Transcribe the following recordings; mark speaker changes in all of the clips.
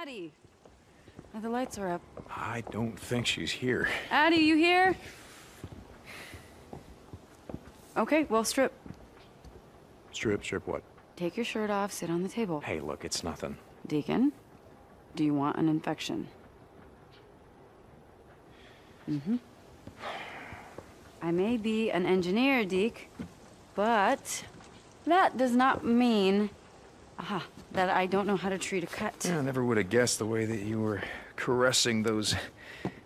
Speaker 1: Addie. Oh, the lights are up.
Speaker 2: I don't think she's here.
Speaker 1: Addie, you here? Okay, well, strip.
Speaker 2: Strip, strip what?
Speaker 1: Take your shirt off, sit on the table.
Speaker 2: Hey, look, it's nothing.
Speaker 1: Deacon, do you want an infection? Mm-hmm. I may be an engineer, Deke, but that does not mean aha, that I don't know how to treat a cut.
Speaker 2: Yeah, I never would have guessed the way that you were caressing those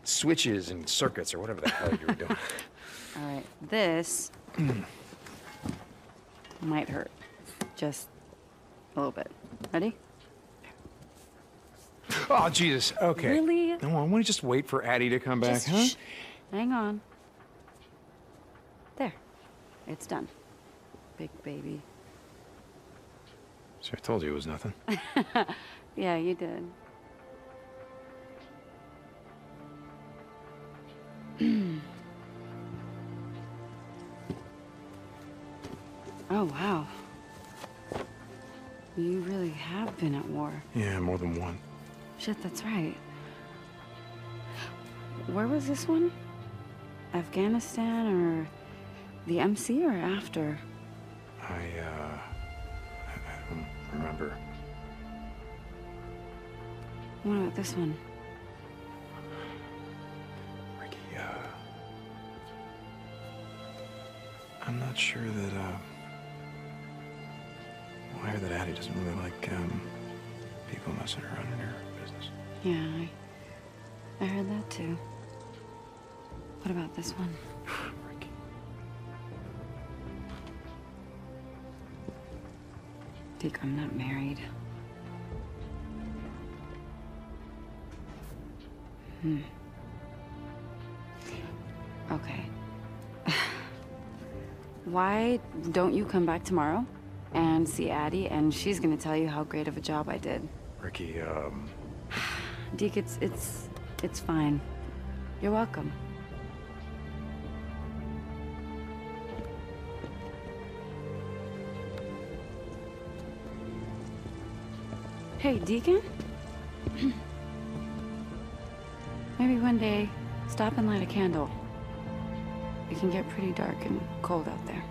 Speaker 2: switches and circuits or whatever the hell you were doing.
Speaker 1: All right, this might hurt. Just a little bit. Ready?
Speaker 2: oh, Jesus. Okay.
Speaker 1: Really?
Speaker 2: No, I want to just wait for Addie to come back,
Speaker 1: Just
Speaker 2: huh?
Speaker 1: shh. Hang on. There. It's done. Big baby.
Speaker 2: So I told you it was nothing.
Speaker 1: Yeah, you did. oh, wow. You really have been at war.
Speaker 2: Yeah, more than one.
Speaker 1: Shit, that's right. Where was this one? Afghanistan or the MC or after?
Speaker 2: I, uh. I, I don't remember.
Speaker 1: What about this one?
Speaker 2: Rikki, uh. I'm not sure that, uh. Well, I hear that Addie doesn't really like, um. people messing around in her business.
Speaker 1: Yeah, I, I heard that too. What about this one? Deke, I'm not married. Hmm. Okay. Why don't you come back tomorrow and see Addie, and she's gonna tell you how great of a job I did.
Speaker 2: Rikki, um.
Speaker 1: Deke, it's it's it's fine. You're welcome. Hey, Deacon? Maybe one day, stop and light a candle. It can get pretty dark and cold out there.